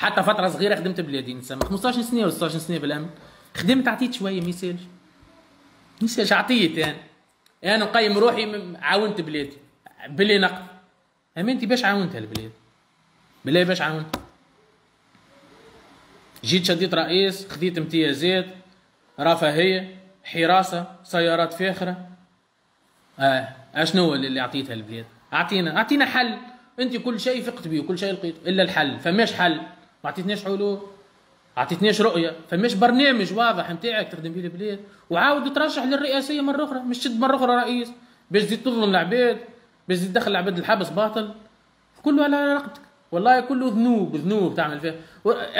حتى فترة صغيرة خدمت بلادي نسمى 15 سنة ولا 16 سنة بالامن خدمت عطيت شوية ما يسالش ما يسالش عطيت يعني. أنا نقيم روحي عاونت بلادي. بلي نقد أما أنت باش عاونتها البلاد بالله باش عاونت. جيت شديت رئيس خديت امتيازات رفاهيه حراسة سيارات فاخرة. آه أشنو اللي اعطيتها البلاد أعطينا أعطينا حل. أنت كل شيء فقت به وكل شيء لقيت إلا الحل. فماش حل. ما اعطيتناش حلول اعطيتناش رؤية فماش برنامج واضح نتاعك تخدم به البلاد وعاود ترشح للرئاسية مرة أخرى مش تشد مرة أخرى رئيس باش تزيد تظلم العباد باش تزيد تدخل العباد الحبس باطل. كله على رقبتك. والله كله ذنوب ذنوب تعمل فيها.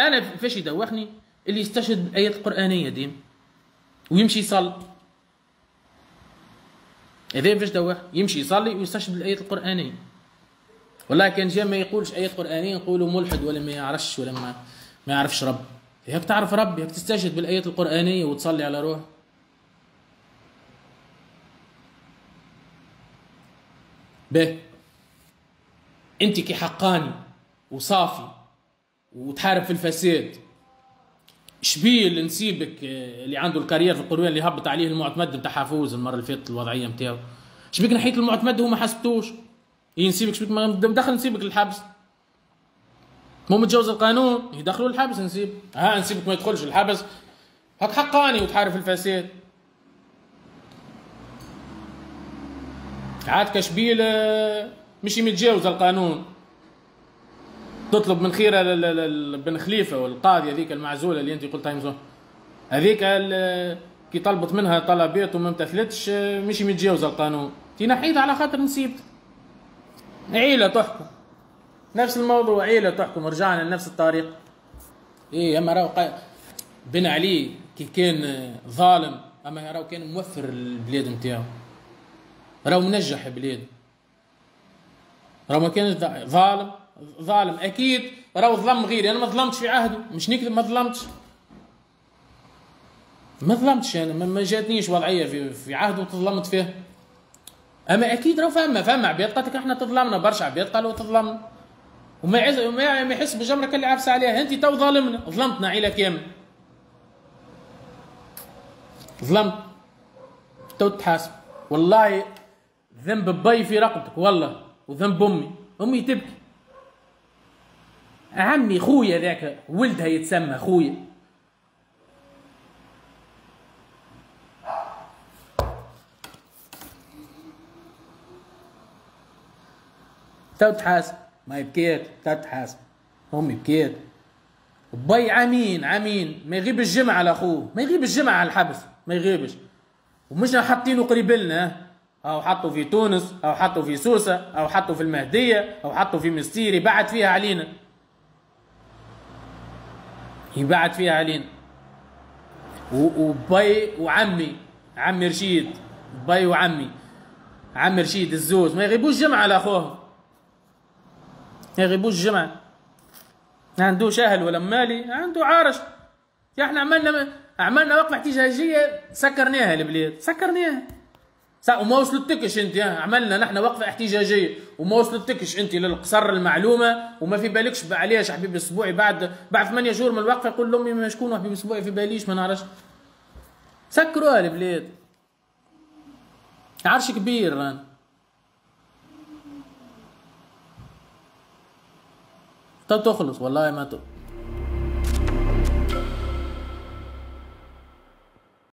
أنا فاش يدوخني؟ اللي يستشهد بايات القرانيه ديم ويمشي يصلي. إذا فاش دوخ؟ يمشي يصلي ويستشهد بالايات القرآنية. والله كان جاء ما يقولش ايات قرآنية نقولوا ملحد ولا ما يعرفش ولا ما ما يعرفش رب. هيك تعرف رب هيك تستشهد بالايات القرآنية وتصلي على روح به انت كي حقاني وصافي وتحارب في الفساد. شبيه اللي نسيبك آه، اللي عنده الكارير في القروية اللي هبط عليه المعتمد نتاع حافوز المرة اللي فاتت الوضعية نتاعو شبيك نحيت المعتمد وما حسبتوش. نسيبك شبيك ما مدخل نسيبك للحبس. مو متجاوز القانون يدخلوا الحبس نسيب. ها نسيبك ما يدخلش الحبس هاك حقاني وتحارب الفساد. عاد كشبيل مش متجاوز القانون. تطلب من ل- بن خليفة والقاضية ذيك المعزولة اللي أنت قلت هاي هذيك كي طلبت منها طلبات وما امتثلتش مش متجاوز القانون. تي نحيتها على خاطر نسيبت. عيلة تحكم. نفس الموضوع عيلة تحكم. رجعنا لنفس الطريق. إيه أما راهو بن علي كي كان ظالم أما راهو كان موفر البلاد نتاعو. راهو منجح بلاد. راهو ما كانش ظالم ظالم. أكيد راهو ظلم غيري. أنا ما ظلمتش في عهده. مش نكذب ما ظلمتش. ما ظلمتش أنا. ما- جاتنيش وضعية في عهده وتظلمت فيه. أما أكيد راهو فما فما عباد قالت لك إحنا تظلمنا برشا عباد قالوا تظلمنا وما يعز وما ما يحس بجمرك اللي عفس عليها انت تو ظالمنا. ظلمتنا عيلة كاملة ظلمت. تو تحاسب. والله ذنب بي في رقبتك والله. وذنب أمي. أمي تبكي. عمي خويا ذاك ولدها يتسمى خويا. تو تحاسب ما يبكيت تو تحاسب امي بكيت. بي عامين عامين ما يغيب الجمع على أخوه. ما يغيب الجمع على الحبس. ما يغيبش. ومش حاطينه قريب لنا. أو حطوا في تونس أو حطوا في سوسة أو حطوا في المهدية أو حطوا في مستيري. بعد فيها علينا. يبعد فيها علينا. وبي وعمي عمي رشيد. بي وعمي. عمي رشيد الزوز. ما يغيبوش جمعة على اخوهم ما يغيبوش جمعة ما عندوش أهل ولا مالي عنده عارش. يا إحنا عملنا عملنا وقفة احتجاجية سكرناها البلاد سكرناها. وما وصلتكش انت. عملنا نحن وقفة احتجاجية. وما وصلتكش انت للقصر المعلومة وما في بالكش عليش حبيب اسبوعي بعد بعد ثمانية شهور من الوقفة يقول لأمي ما شكون حبيب اسبوعي في باليش ما نعرفش. سكروها البلاد. عرش كبير ران طب تخلص والله ما ت...